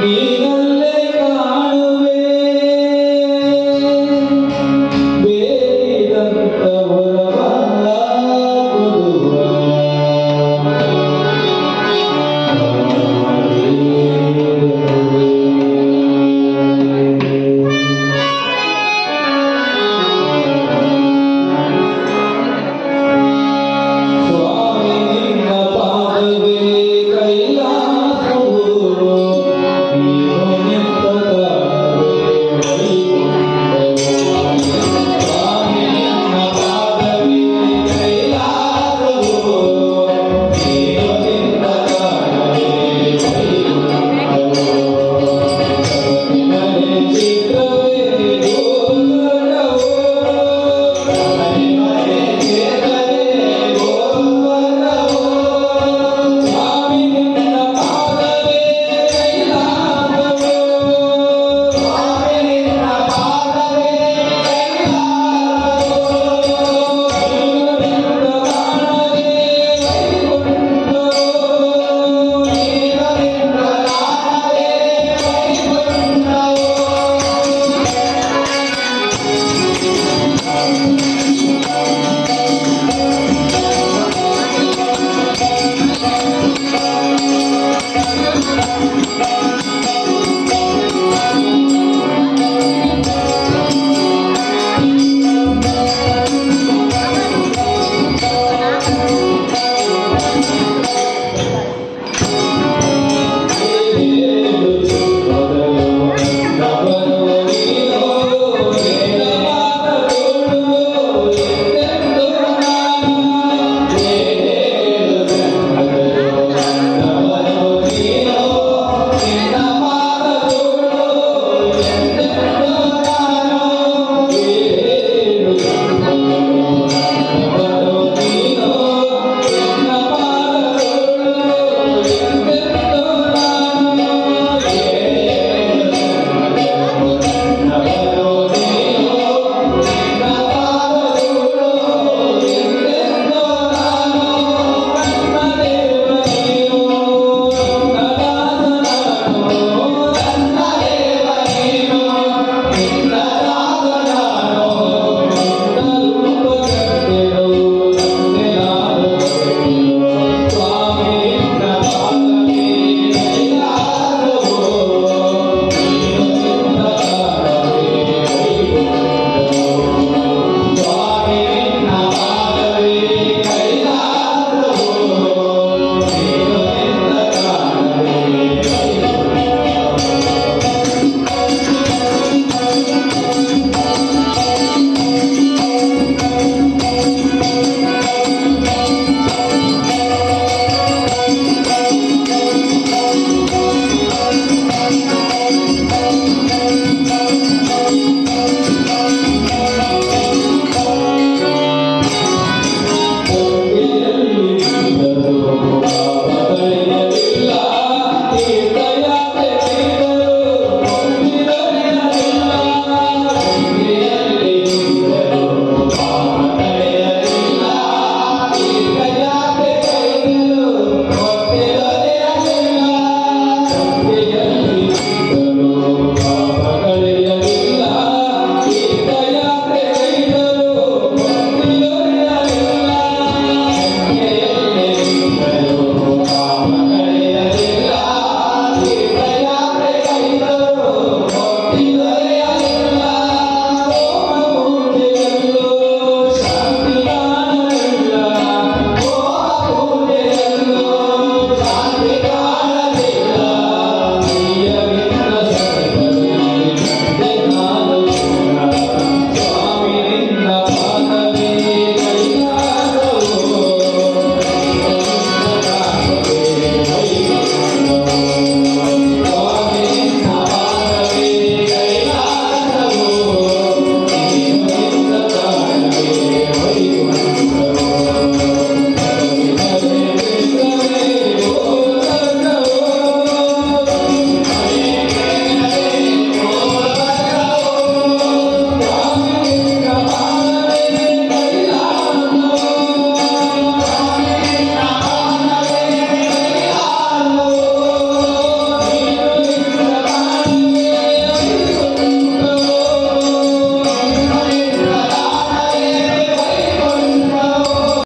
Need